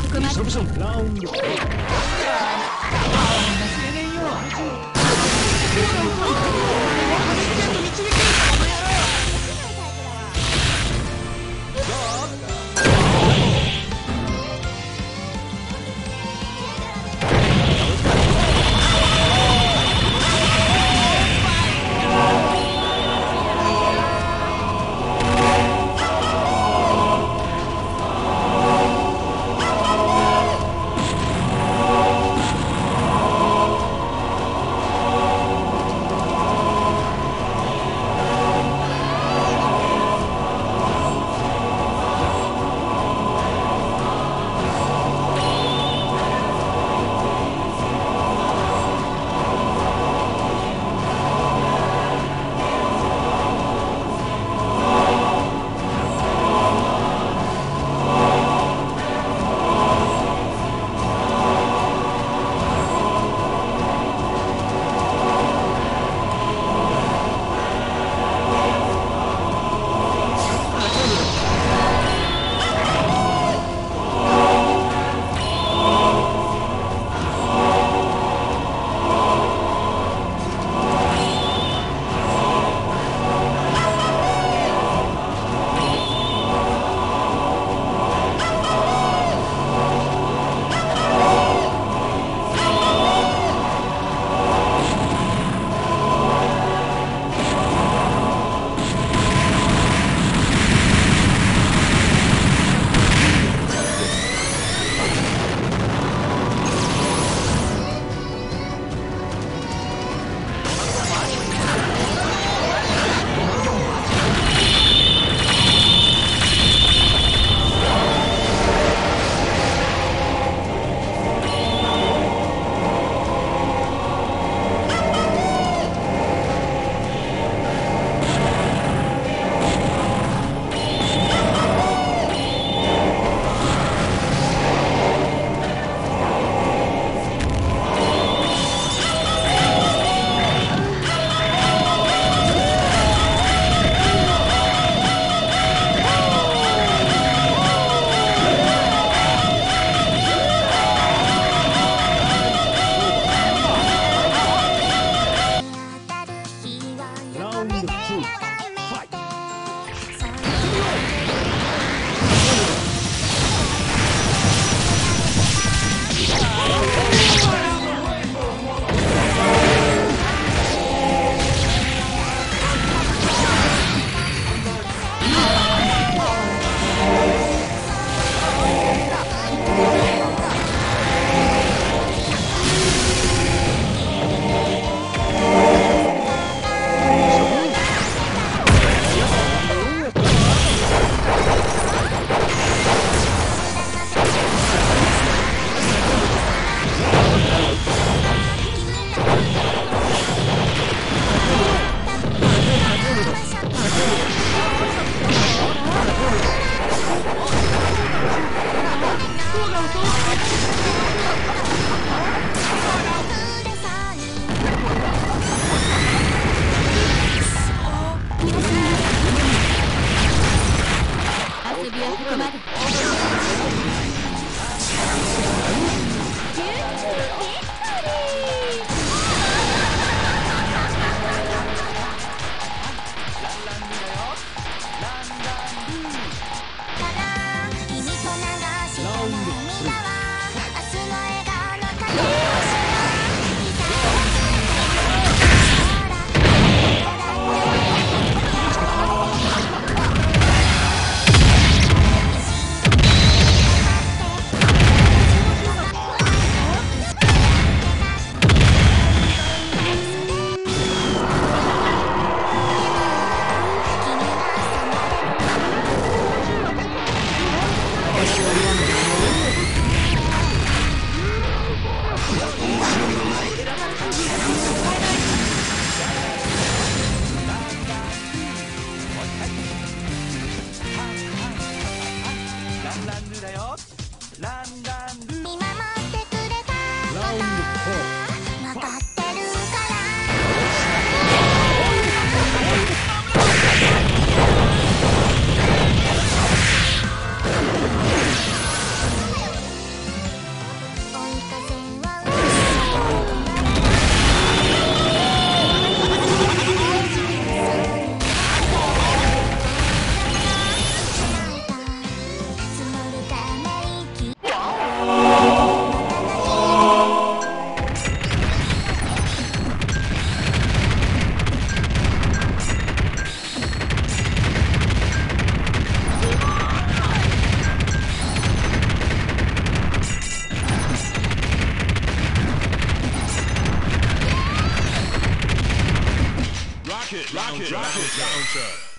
含まれてる 遊び Island. it, rock it, rock.